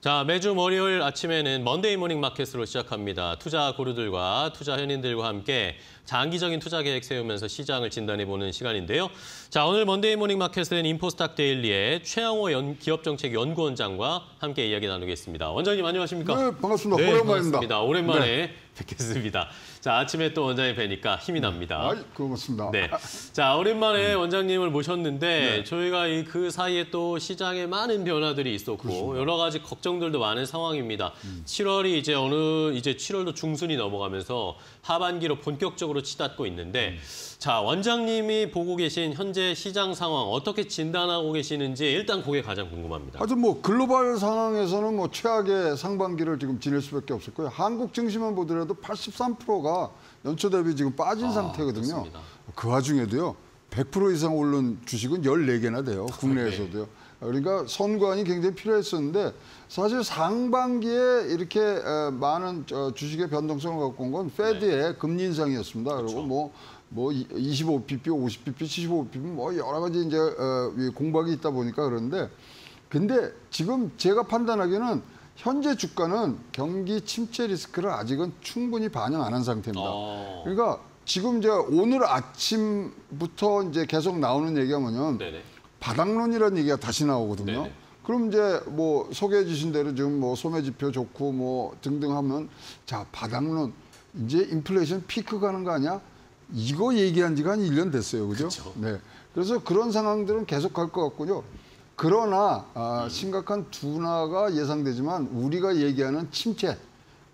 자, 매주 월요일 아침에는 Monday Morning Market으로 시작합니다. 투자 구루들과 투자 현인들과 함께 장기적인 투자 계획 세우면서 시장을 진단해보는 시간인데요. 자, 오늘 Monday Morning Market은 인포스탁 데일리의 최영호 연, 기업정책연구원장과 함께 이야기 나누겠습니다. 원장님 안녕하십니까? 네, 반갑습니다. 네, 오랜만입니다. 반갑습니다. 오랜만에 뵙겠습니다. 자, 아침에 또 원장님 뵈니까 힘이 납니다. 아이, 고맙습니다. 네. 자, 오랜만에 음. 원장님을 모셨는데 네. 저희가 이 그 사이에 또 시장에 많은 변화들이 있었고 여러 가지 걱정들도 많은 상황입니다. 음. 7월이 이제 어느 이제 7월도 중순이 넘어가면서 하반기로 본격적으로 치닫고 있는데 음. 자, 원장님이 보고 계신 현재 시장 상황 어떻게 진단하고 계시는지 일단 그게 가장 궁금합니다. 하여튼 뭐 글로벌 상황에서는 뭐 최악의 상반기를 지금 지낼 수밖에 없었고요. 한국 증시만 보더라도 83%가 연초 대비 지금 빠진 아, 상태거든요. 그렇습니다. 그 와중에도요. 100% 이상 오른 주식은 14개나 돼요. 국내에서도요. 그러니까 선관이 굉장히 필요했었는데 사실 상반기에 이렇게 에, 많은 저 주식의 변동성을 갖고 온 건 페드의 금리 인상이었습니다. 그리고 뭐, 뭐 25pp, 50pp, 75pp 뭐 여러 가지 이제 어, 이 공박이 있다 보니까 그런데 근데 지금 제가 판단하기에는 현재 주가는 경기 침체 리스크를 아직은 충분히 반영 안 한 상태입니다. 어. 그러니까 지금 이제 오늘 아침부터 이제 계속 나오는 얘기가 뭐냐면 네네. 바닥론이라는 얘기가 다시 나오거든요. 네네. 그럼 이제 뭐 소개해 주신 대로 지금 뭐 소매 지표 좋고 뭐 등등 하면 자, 바닥론 이제 인플레이션 피크 가는 거 아니야? 이거 얘기한 지가 한 1년 됐어요. 그죠? 그쵸. 네. 그래서 그런 상황들은 계속 갈 것 같고요. 그러나 아, 음. 심각한 둔화가 예상되지만 우리가 얘기하는 침체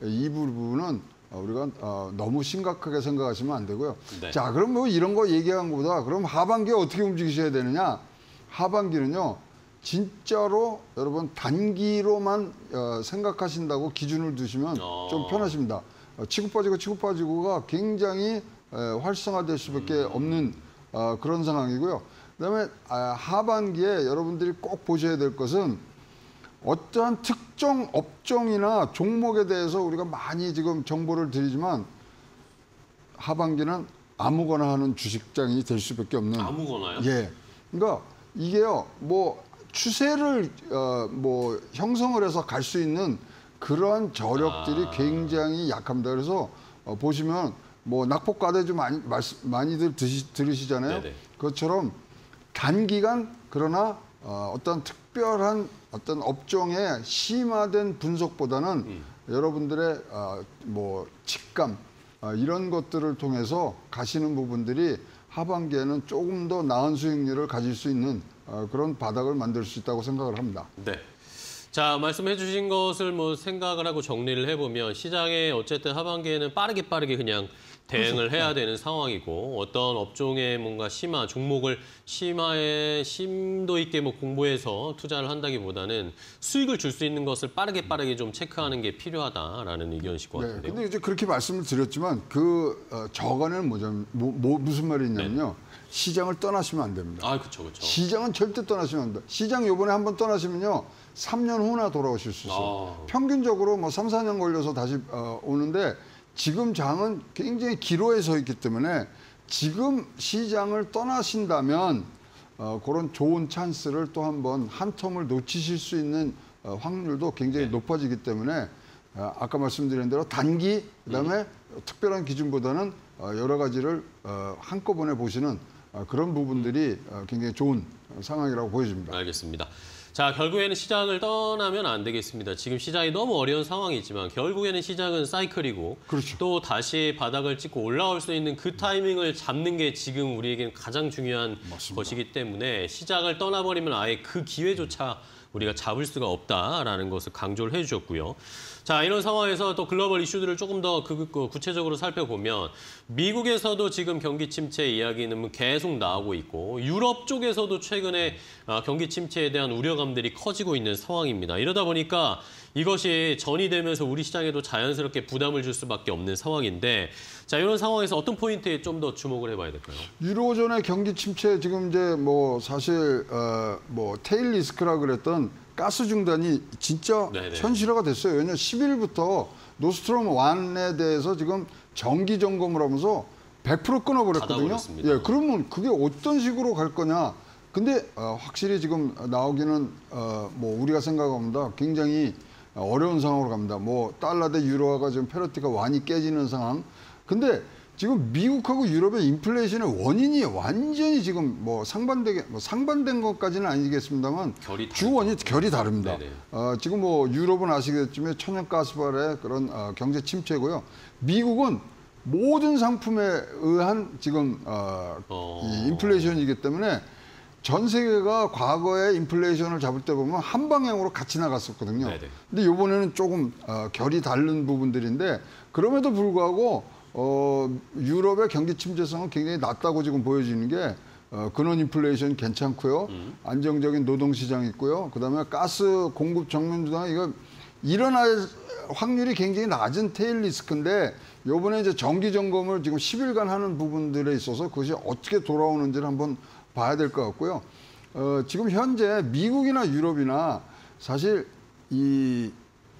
이 부분은 어, 우리가 어, 너무 심각하게 생각하시면 안 되고요. 네. 자, 그럼 뭐 이런 거 얘기한 것보다 그럼 하반기에 어떻게 움직이셔야 되느냐? 하반기는요. 진짜로 여러분 단기로만 어, 생각하신다고 기준을 두시면 어. 좀 편하십니다. 어, 치고 빠지고 치고 빠지고가 굉장히 에, 활성화될 수밖에 없는 어, 그런 상황이고요. 그다음에 아, 하반기에 여러분들이 꼭 보셔야 될 것은 어떠한 특정 업종이나 종목에 대해서 우리가 많이 지금 정보를 드리지만 하반기는 아무거나 하는 주식장이 될 수밖에 없는 아무거나요? 예. 그러니까 이게요. 뭐 추세를 어, 뭐 형성을 해서 갈 수 있는 그러한 저력들이 아. 굉장히 약합니다. 그래서 어, 보시면 뭐 낙폭과대주 많이 많이들 드시, 들으시잖아요. 네네. 그것처럼 단기간 그러나 어, 어떤 특별한 어떤 업종의 심화된 분석보다는 음. 여러분들의 어, 뭐 직감 어, 이런 것들을 통해서 가시는 부분들이 하반기에는 조금 더 나은 수익률을 가질 수 있는 어, 그런 바닥을 만들 수 있다고 생각을 합니다. 네. 자, 말씀해 주신 것을 뭐 생각을 하고 정리를 해보면 시장에 어쨌든 하반기에는 빠르게 빠르게 그냥 대응을 해야 되는 상황이고 어떤 업종의 뭔가 심화, 종목을 심화에 심도 있게 뭐 공부해서 투자를 한다기보다는 수익을 줄 수 있는 것을 빠르게 빠르게 좀 체크하는 게 필요하다라는 의견이실 것 네, 같은데요. 근데 이제 그렇게 말씀을 드렸지만 그 어, 저간에는 뭐죠? 뭐, 뭐 무슨 말이 있냐면요. 시장을 떠나시면 안 됩니다. 아, 그렇죠, 그렇죠. 시장은 절대 떠나시면 안 됩니다. 시장 요번에 한번 떠나시면요. 3년 후나 돌아오실 수 있어요. 아. 평균적으로 뭐 3, 4년 걸려서 다시 어, 오는데 지금 장은 굉장히 기로에 서 있기 때문에 지금 시장을 떠나신다면 어, 그런 좋은 찬스를 또 한번 한 텀을 놓치실 수 있는 어, 확률도 굉장히 높아지기 때문에 어, 아까 말씀드린 대로 단기 그다음에 특별한 기준보다는 어, 여러 가지를 어, 한꺼번에 보시는 어, 그런 부분들이 어, 굉장히 좋은 어, 상황이라고 보여집니다. 알겠습니다. 자, 결국에는 시장을 떠나면 안 되겠습니다. 지금 시장이 너무 어려운 상황이지만 결국에는 시장은 사이클이고 그렇죠. 또 다시 바닥을 찍고 올라올 수 있는 그 타이밍을 잡는 게 지금 우리에겐 가장 중요한 맞습니다. 것이기 때문에 시장을 떠나버리면 아예 그 기회조차 우리가 잡을 수가 없다라는 것을 강조를 해주셨고요. 자, 이런 상황에서 또 글로벌 이슈들을 조금 더 그, 그 구체적으로 살펴보면 미국에서도 지금 경기 침체 이야기는 계속 나오고 있고 유럽 쪽에서도 최근에 아, 경기 침체에 대한 우려감들이 커지고 있는 상황입니다. 이러다 보니까 이것이 전이 되면서 우리 시장에도 자연스럽게 부담을 줄 수밖에 없는 상황인데 자, 이런 상황에서 어떤 포인트에 좀 더 주목을 해봐야 될까요? 유로존의 경기 침체 지금 이제 뭐 사실 어, 뭐 tail risk라 그랬던 가스 중단이 진짜 네네. 현실화가 됐어요. 왜냐 10일부터 노스트롬 1에 대해서 지금 정기 점검을 하면서 100% 끊어버렸거든요. 예, 그러면 그게 어떤 식으로 갈 거냐? 근데 어, 확실히 지금 나오기는 어, 뭐 우리가 생각합니다. 굉장히 어려운 상황으로 갑니다. 뭐 달러 대 유로화가 지금 페러티가 완이 깨지는 상황. 근데 지금 미국하고 유럽의 인플레이션의 원인이 완전히 지금 뭐 상반되게 뭐 상반된 것까지는 아니겠습니다만 결이 주 원이 결이 다릅니다. 네네. 어, 지금 뭐 유럽은 아시겠지만 천연가스발의 그런 어, 경제 침체고요. 미국은 모든 상품에 의한 지금 어, 어. 이 인플레이션이기 때문에 전 세계가 과거에 인플레이션을 잡을 때 보면 한 방향으로 같이 나갔었거든요. 네네. 근데 이번에는 조금 어, 결이 다른 부분들인데 그럼에도 불구하고 어, 유럽의 경기 침체성은 굉장히 낮다고 지금 보여지는 게 어, 근원 인플레이션 괜찮고요. 안정적인 노동 시장 있고요. 그다음에 가스 공급 정면 주당 이거 일어날 확률이 굉장히 낮은 테일 리스크인데 요번에 이제 정기 점검을 지금 10일간 하는 부분들에 있어서 그것이 어떻게 돌아오는지를 한번 봐야 될 것 같고요. 어, 지금 현재 미국이나 유럽이나 사실 이,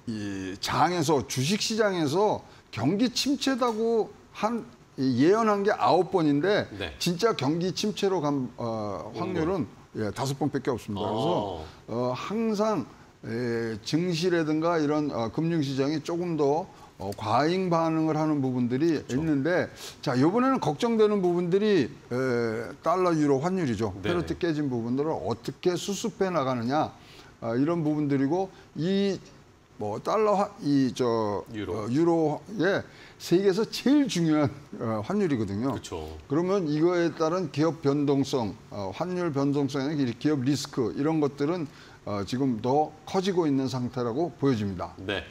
이 장에서 주식 시장에서 경기 침체다고 한이 예언한 게 아홉 번인데 네. 진짜 경기 침체로 간 어, 확률은 예, 다섯 번밖에 없습니다. 그래서 어. 어, 항상 에, 증시라든가 이런 어, 금융시장이 조금 더 어, 과잉 반응을 하는 부분들이 그렇죠. 있는데 자 이번에는 걱정되는 부분들이 에, 달러 유로 환율이죠. 네. 페르트 깨진 부분들을 어떻게 수습해 나가느냐 아, 이런 부분들이고 이 뭐 달러 이 저 유로. 어, 유로의 세계에서 제일 중요한 어, 환율이거든요. 그렇죠. 그러면 이거에 따른 기업 변동성, 어, 환율 변동성의 이 기업 리스크 이런 것들은 어, 지금 더 커지고 있는 상태라고 보여집니다. 네.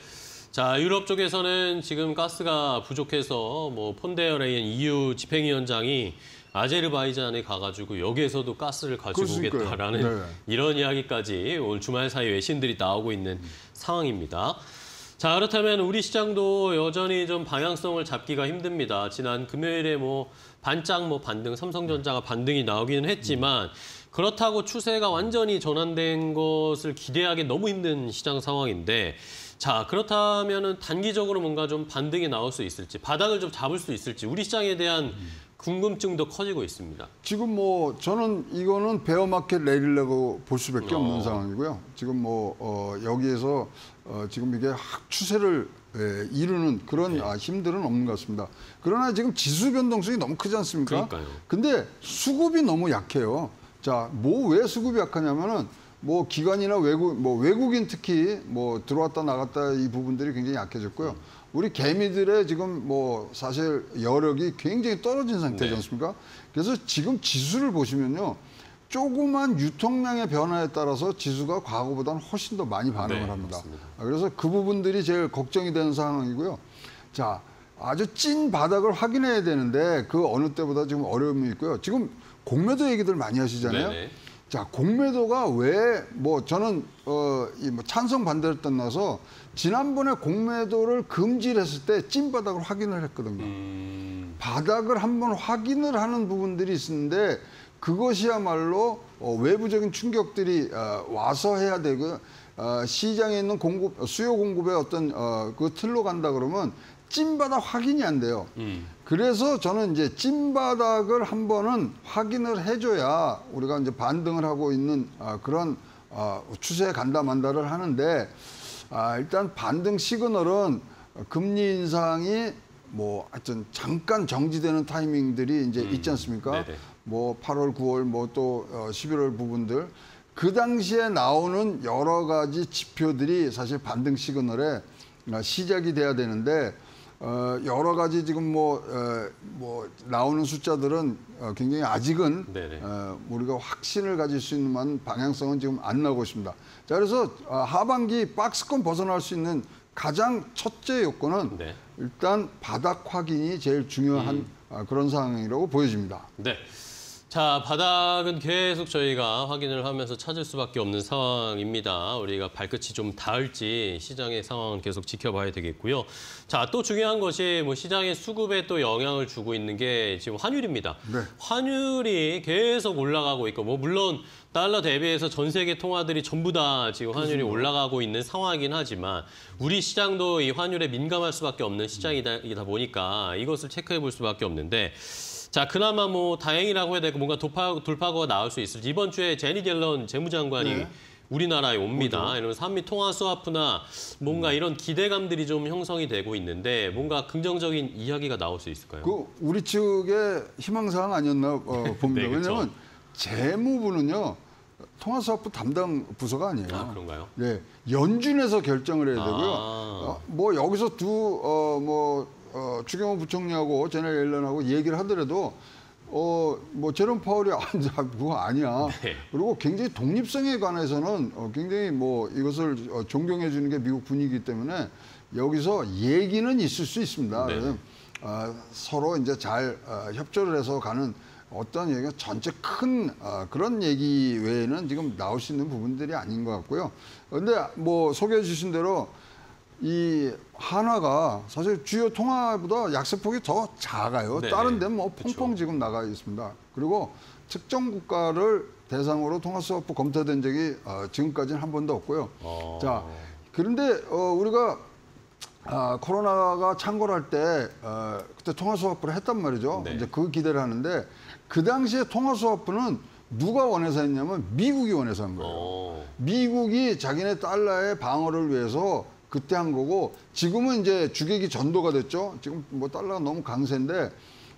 자, 유럽 쪽에서는 지금 가스가 부족해서 뭐 폰데어레인 EU 집행위원장이 아제르바이잔에 가가지고 여기에서도 가스를 가지고 그렇습니까요. 오겠다라는 네. 이런 이야기까지 오늘 주말 사이 외신들이 나오고 있는 상황입니다. 자, 그렇다면 우리 시장도 여전히 좀 방향성을 잡기가 힘듭니다. 지난 금요일에 뭐 반짝 뭐 반등, 삼성전자가 반등이 나오기는 했지만 그렇다고 추세가 완전히 전환된 것을 기대하기 너무 힘든 시장 상황인데 자, 그렇다면은 단기적으로 뭔가 좀 반등이 나올 수 있을지, 바닥을 좀 잡을 수 있을지 우리 시장에 대한 궁금증도 커지고 있습니다. 지금 뭐 저는 이거는 베어마켓 레일이라고 볼 수밖에 없는 어. 상황이고요. 지금 뭐 어, 여기에서 어, 지금 이게 확 추세를 예, 이루는 그런 네. 아, 힘들은 없는 것 같습니다. 그러나 지금 지수 변동성이 너무 크지 않습니까? 그러니까요. 근데 수급이 너무 약해요. 자, 뭐 왜 수급이 약하냐면은 뭐 기관이나 외국 뭐 외국인 특히 뭐 들어왔다 나갔다 이 부분들이 굉장히 약해졌고요. 우리 개미들의 지금 뭐 사실 여력이 굉장히 떨어진 상태지 네. 않습니까? 그래서 지금 지수를 보시면요. 조그만 유통량의 변화에 따라서 지수가 과거보다는 훨씬 더 많이 반응을 네, 합니다. 맞습니다. 아, 그래서 그 부분들이 제일 걱정이 되는 상황이고요. 자, 아주 찐 바닥을 확인해야 되는데 그 어느 때보다 지금 어려움이 있고요. 지금 공매도 얘기들 많이 하시잖아요. 네네. 자, 공매도가 왜 뭐 저는 어이뭐 찬성 반대를 떠나서 지난번에 공매도를 금지를 했을 때 찐 바닥을 확인을 했거든요. 음, 바닥을 한번 확인을 하는 부분들이 있는데 그것이야말로 어, 외부적인 충격들이 어, 와서 해야 되고 어, 시장에 있는 공급 수요 공급의 어떤 어, 그 틀로 간다 그러면 찐바닥 확인이 안 돼요. 음. 그래서 저는 이제 찐바닥을 한 번은 확인을 해줘야 우리가 이제 반등을 하고 있는 아, 그런 아, 추세에 간다 만다를 하는데 아, 일단 반등 시그널은 금리 인상이 뭐 하여튼 잠깐 정지되는 타이밍들이 이제 있지 않습니까? 네네. 뭐 8월, 9월, 뭐 또 11월 부분들 그 당시에 나오는 여러 가지 지표들이 사실 반등 시그널에 어, 시작이 돼야 되는데 어, 여러 가지 지금 뭐, 어, 뭐 나오는 숫자들은 어, 굉장히 아직은 네네. 어, 우리가 확신을 가질 수 있는 만 방향성은 지금 안 나오고 있습니다. 자 그래서 어, 하반기 박스권 벗어날 수 있는 가장 첫째 요건은 네. 일단 바닥 확인이 제일 중요한 음. 아, 그런 상황이라고 보여집니다. 네. 자, 바닥은 계속 저희가 확인을 하면서 찾을 수밖에 없는 상황입니다. 우리가 발끝이 좀 닿을지 시장의 상황은 계속 지켜봐야 되겠고요. 자, 또 중요한 것이 뭐 시장의 수급에 또 영향을 주고 있는 게 지금 환율입니다. 네. 환율이 계속 올라가고 있고, 뭐 물론 달러 대비해서 전 세계 통화들이 전부 다 지금 환율이 올라가고 있는 상황이긴 하지만 우리 시장도 이 환율에 민감할 수밖에 없는 시장이다 이다 보니까 이것을 체크해 볼 수밖에 없는데 자, 그나마 뭐 다행이라고 해야 되고 뭔가 돌파, 돌파구가 나올 수 있을지 이번 주에 제니 델런 재무장관이 네. 우리나라에 옵니다. 이러면 한미 통화 스와프나 뭔가 이런 기대감들이 좀 형성이 되고 있는데 뭔가 긍정적인 이야기가 나올 수 있을까요? 그 우리 측의 희망사항 아니었나 어, 봅니다. 네, 그렇죠. 왜냐하면 재무부는요 통화사업부 담당 부서가 아니에요. 아, 그런가요? 네, 연준에서 결정을 해야 되고요. 아. 어, 뭐 여기서 두어뭐 어, 추경호 부총리하고 제넬 옐런하고 얘기를 하더라도 어 뭐 제롬 파월이 그거 아니야. 네. 그리고 굉장히 독립성에 관해서는 어, 굉장히 뭐 이것을 어, 존경해 주는 게 미국 분위기이기 때문에 여기서 얘기는 있을 수 있습니다. 네. 어, 서로 이제 잘 어, 협조를 해서 가는 어떤 얘기가 전체 큰 어, 그런 얘기 외에는 지금 나올 수 있는 부분들이 아닌 것 같고요. 그런데 뭐 소개해 주신 대로 이 한화가 사실 주요 통화보다 약세폭이 더 작아요. 네네. 다른 데는 뭐 그쵸. 펑펑 지금 나가 있습니다. 그리고 특정 국가를 대상으로 통화 수업부 검토된 적이 어, 지금까지는 한 번도 없고요. 어. 자, 그런데 어, 우리가 아, 코로나가 창궐할 때 어, 그때 통화 수업부를 했단 말이죠. 네. 이제 그 기대를 하는데 그 당시에 통화 수업부는 누가 원해서 했냐면 미국이 원해서 한 거예요. 어. 미국이 자기네 달러의 방어를 위해서 그때 한 거고 지금은 이제 주객이 전도가 됐죠. 지금 뭐 달러가 너무 강세인데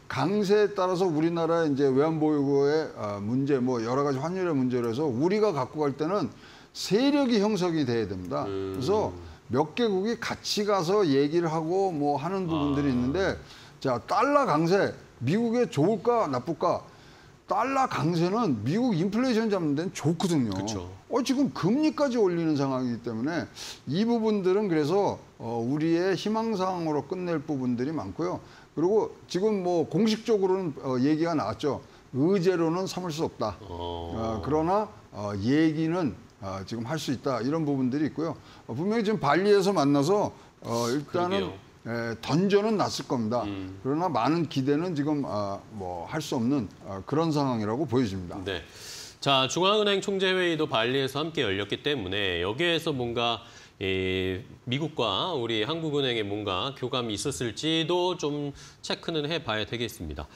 강세에 따라서 우리나라 이제 외환 보유고의 어, 문제 뭐 여러 가지 환율의 문제로 해서 우리가 갖고 갈 때는 세력이 형성이 돼야 됩니다. 그래서 몇 개국이 같이 가서 얘기를 하고 뭐 하는 부분들이 있는데 자 달러 강세 미국에 좋을까 나쁠까 달러 강세는 미국 인플레이션 잡는 데는 좋거든요. 그쵸. 어, 지금 금리까지 올리는 상황이기 때문에 이 부분들은 그래서 어, 우리의 희망사항으로 끝낼 부분들이 많고요. 그리고 지금 뭐 공식적으로는 어, 얘기가 나왔죠. 의제로는 삼을 수 없다. 어. 어, 그러나 어, 얘기는 어, 지금 할 수 있다. 이런 부분들이 있고요. 어, 분명히 지금 발리에서 만나서 어, 일단은 그러게요. 에, 던전은 났을 겁니다. 음. 그러나 많은 기대는 지금 어, 뭐할 수 없는 어, 그런 상황이라고 보여집니다. 네. 자, 중앙은행 총재회의도 발리에서 함께 열렸기 때문에 여기에서 뭔가 이 미국과 우리 한국은행에 뭔가 교감이 있었을지도 좀 체크는 해봐야 되겠습니다.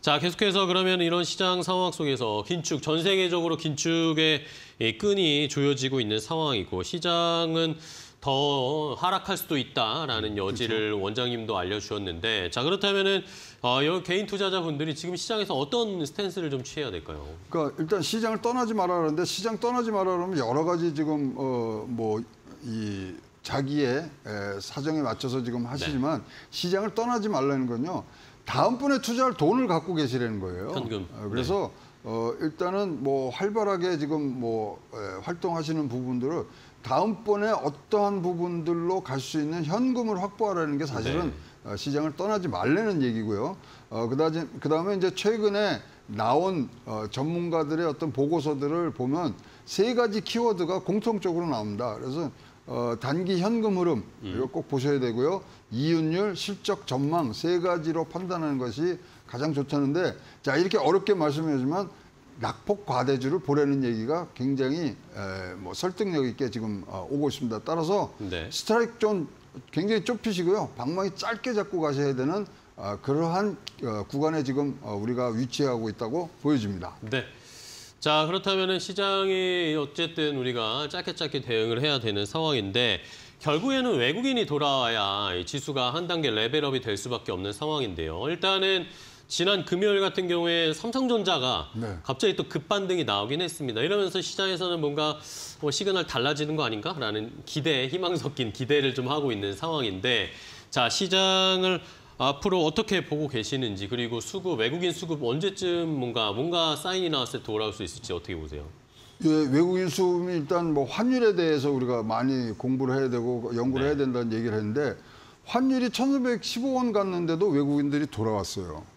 자, 계속해서 그러면 이런 시장 상황 속에서 긴축, 전 세계적으로 긴축의 이 끈이 조여지고 있는 상황이고 시장은 더 하락할 수도 있다라는 여지를 원장님도 알려주셨는데 자 그렇다면은 어, 여 개인 투자자분들이 지금 시장에서 어떤 스탠스를 좀 취해야 될까요? 그러니까 일단 시장을 떠나지 말아 그러는데 시장 떠나지 말아 그러면 여러 가지 지금 어 뭐이 자기의 에, 사정에 맞춰서 지금 하시지만 시장을 떠나지 말라는 건요. 다음번에 투자할 돈을 갖고 계시라는 거예요. 현금. 어, 그래서 어 일단은 뭐 활발하게 지금 뭐 에, 활동하시는 부분들을 다음번에 어떠한 부분들로 갈 수 있는 현금을 확보하라는 게 사실은 어, 시장을 떠나지 말라는 얘기고요. 어, 그다음에 그다음에 이제 최근에 나온 어, 전문가들의 어떤 보고서들을 보면 세 가지 키워드가 공통적으로 나옵니다. 그래서 어, 단기 현금 흐름 이거 꼭 보셔야 되고요. 이윤율, 실적 전망 세 가지로 판단하는 것이 가장 좋다는데 자 이렇게 어렵게 말씀하지만 낙폭 과대주를 보라는 얘기가 굉장히 에, 뭐 설득력 있게 지금 어, 오고 있습니다. 따라서 네. 스트라이크 존 굉장히 좁히시고요. 방망이 짧게 잡고 가셔야 되는 어, 그러한 어, 구간에 지금 어, 우리가 위치하고 있다고 보여집니다. 네. 자 그렇다면은 시장이 어쨌든 우리가 짧게 짧게 대응을 해야 되는 상황인데 결국에는 외국인이 돌아와야 이 지수가 한 단계 level up이 될 수밖에 없는 상황인데요. 일단은 지난 금요일 같은 경우에 삼성전자가 네. 갑자기 또 급반등이 나오긴 했습니다. 이러면서 시장에서는 뭔가 뭐 시그널 달라지는 거 아닌가라는 기대, 희망 섞인 기대를 좀 하고 있는 상황인데 자 시장을 앞으로 어떻게 보고 계시는지 그리고 수급 외국인 수급 언제쯤 뭔가 뭔가 사인이 나왔을 때 돌아올 수 있을지 어떻게 보세요? 예, 외국인 수음이 일단 뭐 환율에 대해서 우리가 많이 공부를 해야 되고 연구를 네. 해야 된다는 얘기를 했는데 환율이 1,315원 갔는데도 외국인들이 돌아왔어요.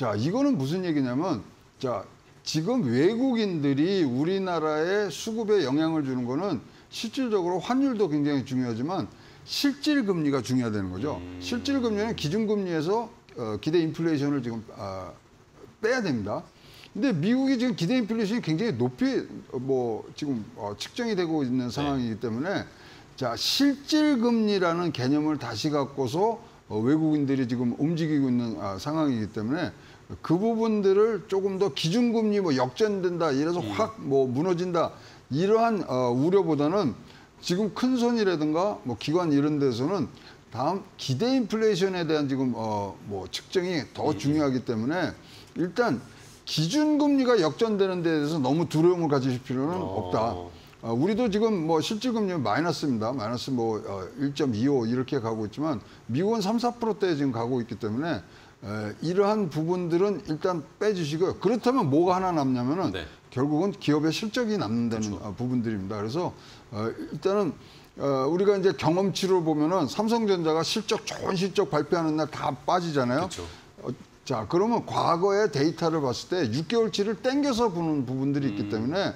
자, 이거는 무슨 얘기냐면 자, 지금 외국인들이 우리나라의 수급에 영향을 주는 거는 실질적으로 환율도 굉장히 중요하지만 실질 금리가 중요하다는 거죠. 실질 금리는 기준 금리에서 어, 기대 인플레이션을 지금 아, 빼야 됩니다. 근데 미국이 지금 기대 인플레이션이 굉장히 높이 어, 뭐 지금 어, 측정이 되고 있는 상황이기 때문에 자 실질 금리라는 개념을 다시 갖고서 어, 외국인들이 지금 움직이고 있는 아, 상황이기 때문에 그 부분들을 조금 더 기준금리 뭐 역전된다 이래서 확뭐 무너진다 이러한 어, 우려보다는 지금 큰 손이라든가 뭐 기관 이런 데서는 다음 기대 인플레이션에 대한 지금 어, 뭐 측정이 더 중요하기 때문에 일단 기준금리가 역전되는 데 대해서 너무 두려움을 가지실 필요는 어. 없다. 어, 우리도 지금 뭐 실질금리 마이너스입니다. 마이너스 뭐 어, 1.25 이렇게 가고 있지만 미국은 3, 4%대에 지금 가고 있기 때문에 에, 이러한 부분들은 일단 빼주시고요. 그렇다면 뭐가 하나 남냐면은 네. 결국은 기업의 실적이 남는다는 어, 부분들입니다. 그래서 어, 일단은 어, 우리가 이제 경험치로 보면은 삼성전자가 실적 좋은 실적 발표하는 날 다 빠지잖아요. 그렇죠. 어, 자, 그러면 과거의 데이터를 봤을 때 6개월치를 땡겨서 보는 부분들이 있기 음. 때문에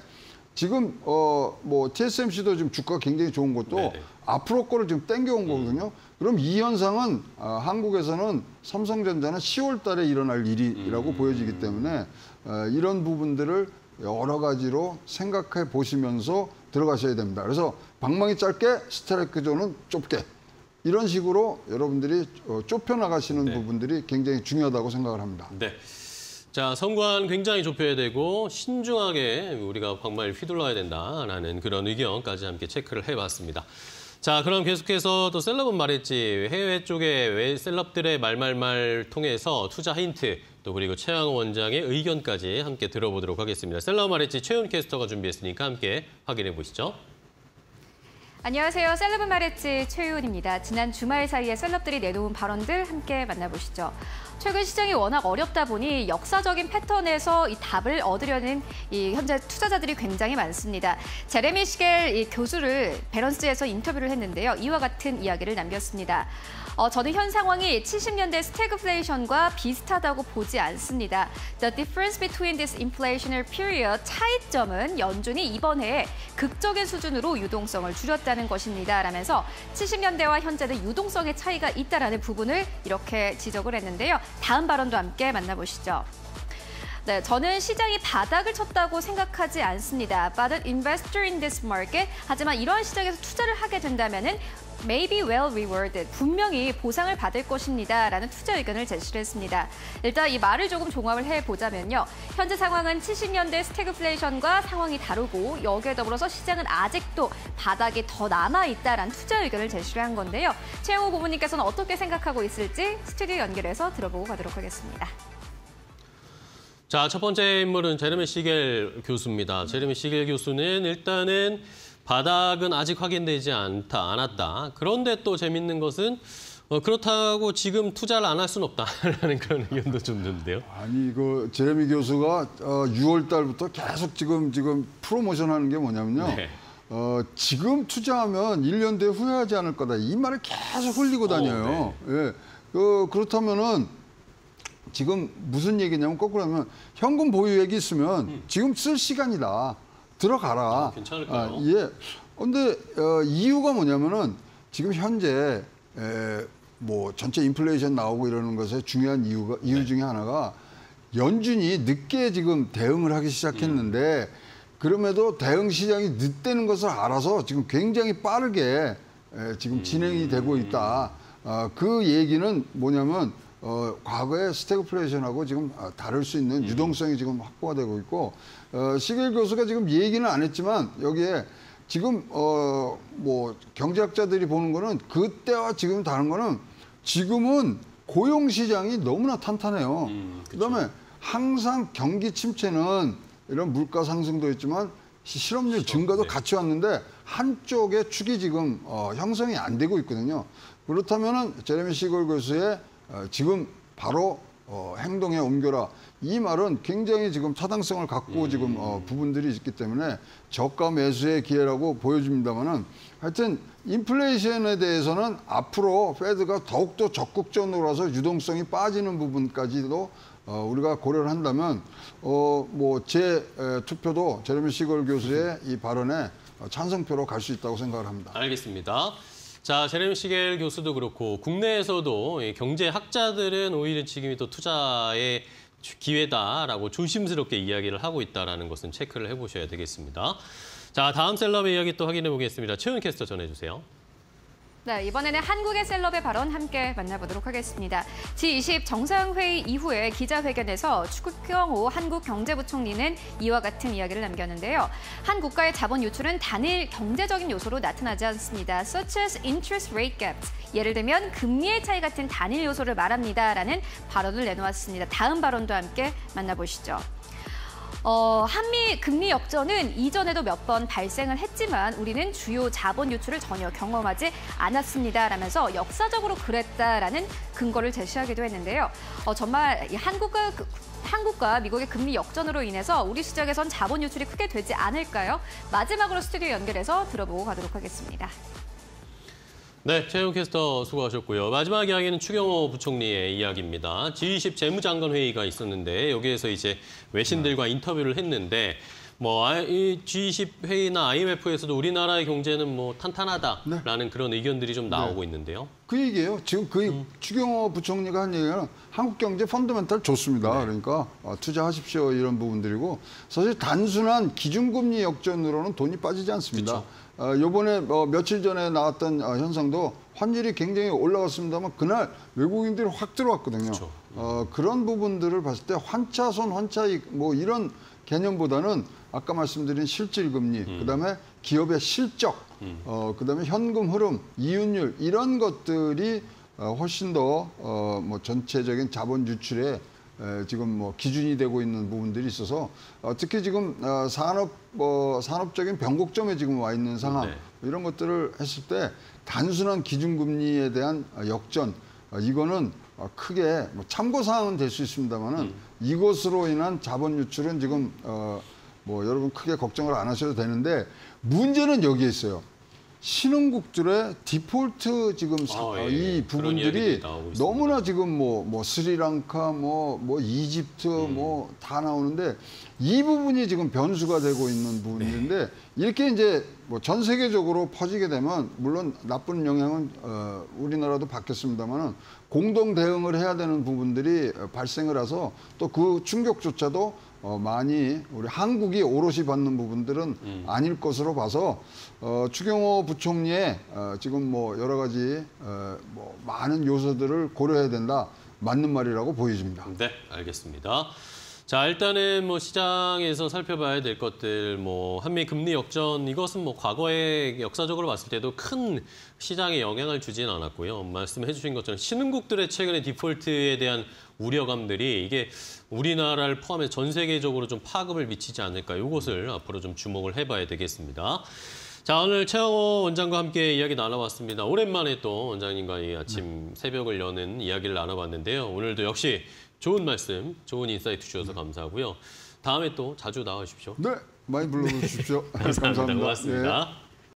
지금 어 뭐 TSMC도 지금 주가 굉장히 좋은 것도 네네. 앞으로 거를 지금 땡겨온 거거든요. 그럼 이 현상은 어, 한국에서는 삼성전자는 10월 달에 일어날 일이라고 음. 보여지기 때문에 어, 이런 부분들을 여러 가지로 생각해 보시면서 들어가셔야 됩니다. 그래서 방망이 짧게 스트라이크 존은 좁게 이런 식으로 여러분들이 어, 좁혀 나가시는 네. 부분들이 굉장히 중요하다고 생각을 합니다. 네. 자, 선관 굉장히 좁혀야 되고 신중하게 우리가 방망이를 휘둘러야 된다라는 그런 의견까지 함께 체크를 해봤습니다. 자, 그럼 계속해서 또 셀럽은 말했지 해외 쪽에 외 셀럽들의 말말말 통해서 투자 힌트 또 그리고 최양호 원장의 의견까지 함께 들어보도록 하겠습니다. 셀럽 말했지 최훈 캐스터가 준비했으니까 함께 확인해 보시죠. 안녕하세요. 셀럽은 말했지 최유은입니다. 지난 주말 사이에 셀럽들이 내놓은 발언들 함께 만나보시죠. 최근 시장이 워낙 어렵다 보니 역사적인 패턴에서 이 답을 얻으려는 이 현재 투자자들이 굉장히 많습니다. 제레미 시겔 이 교수를 베런스에서 인터뷰를 했는데요. 이와 같은 이야기를 남겼습니다. 어, 저는 현 상황이 70년대 스태그플레이션과 비슷하다고 보지 않습니다. The difference between this inflationary period 차이점은 연준이 이번 해에 극적인 수준으로 유동성을 줄였다는 것입니다. 라면서 70년대와 현재는 유동성의 차이가 있다라는 부분을 이렇게 지적을 했는데요. 다음 발언도 함께 만나보시죠. 네, 저는 시장이 바닥을 쳤다고 생각하지 않습니다. But an investor in this market. 하지만 이러한 시장에서 투자를 하게 된다면은 maybe well rewarded. 분명히 보상을 받을 것입니다. 라는 투자 의견을 제시를 했습니다. 일단 이 말을 조금 종합을 해보자면요. 현재 상황은 70년대 스태그플레이션과 상황이 다르고 여기에 더불어서 시장은 아직도 바닥이 더 남아있다라는 투자 의견을 제시를 한 건데요. 최영호 고모님께서는 어떻게 생각하고 있을지 스튜디오 연결해서 들어보고 가도록 하겠습니다. 자, 첫 번째 인물은 제레미 시겔 교수입니다. 제레미 시겔 교수는 일단은 바닥은 아직 확인되지 않다, 않았다. 그런데 또 재밌는 것은 어, 그렇다고 지금 투자를 안 할 수는 없다라는 그런 의견도 좀 드는데요. 아니 그 제레미 교수가 어, 6월 달부터 계속 지금 지금 프로모션 하는 게 뭐냐면요. 네. 어, 지금 투자하면 1년 뒤에 후회하지 않을 거다. 이 말을 계속 흘리고 다녀요. 예. 그 그렇다면은 지금 무슨 얘기냐면 거꾸로 하면 현금 보유액이 있으면 지금 쓸 시간이다. 들어가라. 아, 괜찮을까요? 아, 예. 근데 어, 이유가 뭐냐면은 지금 현재 에, 뭐 전체 인플레이션 나오고 이러는 것의 중요한 이유가 이유 네. 중에 하나가 연준이 늦게 지금 대응을 하기 시작했는데 그럼에도 대응 시장이 늦대는 것을 알아서 지금 굉장히 빠르게 에, 지금 진행이 되고 있다. 어, 그 얘기는 뭐냐면 어, 과거의 스태그플레이션하고 지금 어, 다를 수 있는 유동성이 지금 확보가 되고 있고 어, 시겔 교수가 지금 얘기는 안 했지만 여기에 지금 어, 뭐 경제학자들이 보는 거는 그때와 지금 다른 거는 지금은 고용 시장이 너무나 탄탄해요. 음. 그다음에 항상 경기 침체는 이런 물가 상승도 있지만 시- 실업률 실업, 증가도 네. 같이 왔는데 한쪽의 축이 지금 어, 형성이 안 되고 있거든요. 그렇다면은 제레미 시골 교수의 어, 지금 바로 어, 행동에 옮겨라 이 말은 굉장히 지금 타당성을 갖고 지금 어, 부분들이 있기 때문에 저가 매수의 기회라고 보여집니다만은 하여튼 인플레이션에 대해서는 앞으로 페드가 더욱더 적극적으로 와서 유동성이 빠지는 부분까지도 어, 우리가 고려를 한다면 어, 뭐제 투표도 제레미 시걸 교수의 이 발언에 어, 찬성표로 갈 수 있다고 생각을 합니다. 알겠습니다. 자, 제레미 시겔 교수도 그렇고 국내에서도 이 경제학자들은 오히려 지금이 또 투자의 기회다라고 조심스럽게 이야기를 하고 있다는 것은 체크를 해보셔야 되겠습니다. 자, 다음 셀럽의 이야기 또 확인해 보겠습니다. 최은 캐스터 전해주세요. 네, 이번에는 한국의 셀럽의 발언 함께 만나보도록 하겠습니다. G20 정상회의 이후에 기자회견에서 추경호 한국경제부총리는 이와 같은 이야기를 남겼는데요. 한 국가의 자본 유출은 단일 경제적인 요소로 나타나지 않습니다. such as interest rate gaps. 예를 들면 금리의 차이 같은 단일 요소를 말합니다라는 발언을 내놓았습니다. 다음 발언도 함께 만나보시죠. 어, 한미 금리 역전은 이전에도 몇 번 발생을 했지만 우리는 주요 자본 유출을 전혀 경험하지 않았습니다. 라면서 역사적으로 그랬다라는 근거를 제시하기도 했는데요. 어, 정말 이 한국과 그- 한국과 미국의 금리 역전으로 인해서 우리 시장에선 자본 유출이 크게 되지 않을까요? 마지막으로 스튜디오 연결해서 들어보고 가도록 하겠습니다. 네, 최영 캐스터 수고하셨고요. 마지막 이야기는 추경호 부총리의 이야기입니다. G20 재무장관 회의가 있었는데 여기에서 이제 외신들과 인터뷰를 했는데 뭐이 G20 회의나 IMF에서도 우리나라의 경제는 뭐 탄탄하다라는 그런 의견들이 좀 나오고 있는데요. 그 얘기예요. 지금 그 추경호 부총리가 한 얘기는 한국 경제 펀더멘탈 좋습니다. 그러니까 어, 투자하십시오 이런 부분들이고 사실 단순한 기준금리 역전으로는 돈이 빠지지 않습니다. 어, 요번에 어, 며칠 전에 나왔던 어, 현상도 환율이 굉장히 올라갔습니다만 그날 외국인들이 확 들어왔거든요. 어, 그런 부분들을 봤을 때 환차손 환차익 뭐 이런 개념보다는 아까 말씀드린 실질 금리, 그다음에 기업의 실적, 어, 그다음에 현금 흐름, 이윤율 이런 것들이 어, 훨씬 더 어, 뭐 전체적인 자본 유출에 에, 지금 뭐 기준이 되고 있는 부분들이 있어서 어, 특히 지금 어, 산업 뭐 산업적인 변곡점에 지금 와 있는 상황 네. 이런 것들을 했을 때 단순한 기준금리에 대한 어, 역전 어, 이거는 어, 크게 뭐 참고 사항은 될 수 있습니다만은 이것으로 인한 자본 유출은 지금 어, 뭐 여러분 크게 걱정을 안 하셔도 되는데 문제는 여기에 있어요. 신흥국들의 디폴트 지금 사- 아, 어, 예. 이 부분들이. 너무나 지금 뭐, 뭐 스리랑카, 뭐, 뭐 이집트, 음. 뭐다 나오는데 이 부분이 지금 변수가 되고 있는 부분인데 네. 이렇게 이제 뭐 전 세계적으로 퍼지게 되면 물론 나쁜 영향은 어, 우리나라도 받겠습니다만은 공동 대응을 해야 되는 부분들이 어, 발생을 해서 또 그 충격조차도 어, 많이 우리 한국이 오롯이 받는 부분들은 음. 아닐 것으로 봐서 어, 추경호 부총리의 어, 지금 뭐 여러 가지 어, 뭐 많은 요소들을 고려해야 된다 맞는 말이라고 보여집니다. 네, 알겠습니다. 자, 일단은 뭐 시장에서 살펴봐야 될 것들, 뭐 한미 금리 역전 이것은 뭐 과거에 역사적으로 봤을 때도 큰 시장에 영향을 주진 않았고요. 말씀해 주신 것처럼 신흥국들의 최근의 디폴트에 대한 우려감들이 이게 우리나라를 포함해 전 세계적으로 좀 파급을 미치지 않을까 이것을 앞으로 좀 주목을 해봐야 되겠습니다. 자 오늘 최영호 원장과 함께 이야기 나눠봤습니다. 오랜만에 또 원장님과 이 아침 새벽을 여는 이야기를 나눠봤는데요. 오늘도 역시 좋은 말씀, 좋은 insight 주셔서 감사하고요. 다음에 또 자주 나와주십시오. 네, 많이 불러주십시오. 감사합니다. 고맙습니다. 예.